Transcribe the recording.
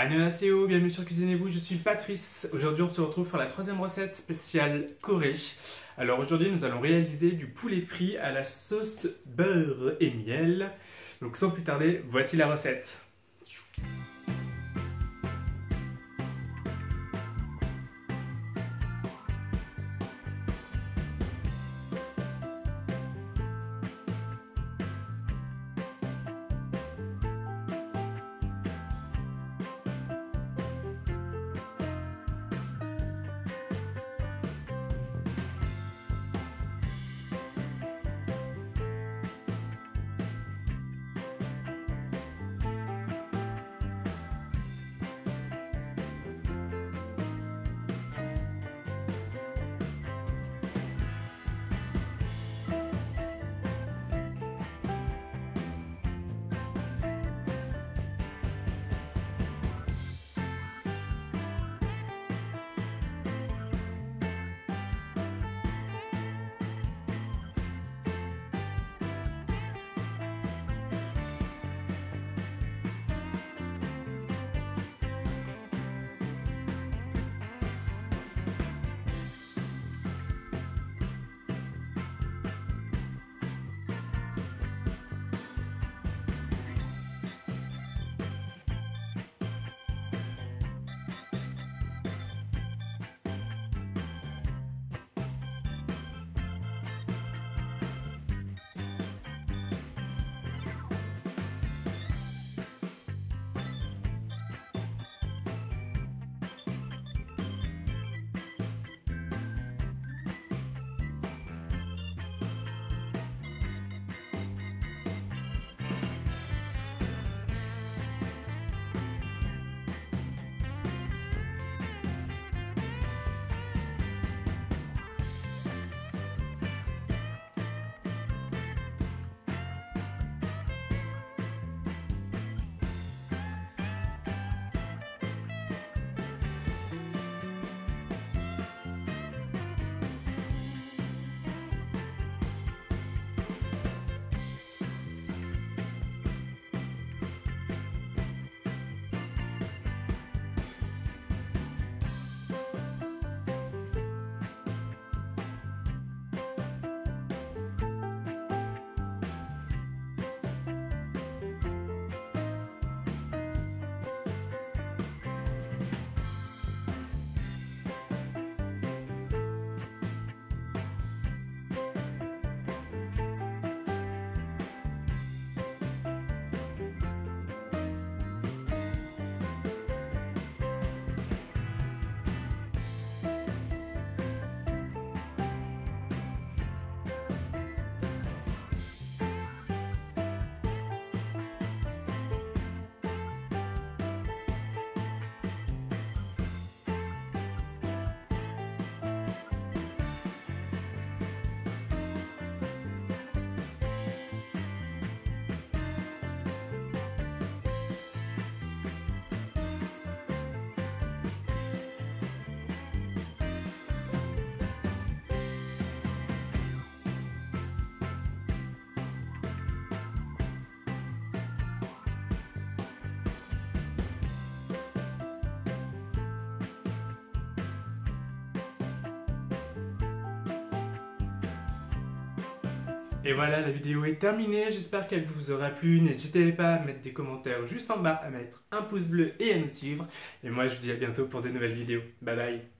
Annyeonghaseyo, bienvenue sur Cuisinez-vous, je suis Patrice. Aujourd'hui on se retrouve pour la troisième recette spéciale Corée. Alors aujourd'hui nous allons réaliser du poulet frit à la sauce beurre et miel. Donc sans plus tarder, voici la recette. Et voilà, la vidéo est terminée, j'espère qu'elle vous aura plu. N'hésitez pas à mettre des commentaires juste en bas, à mettre un pouce bleu et à nous suivre. Et moi je vous dis à bientôt pour de nouvelles vidéos. Bye bye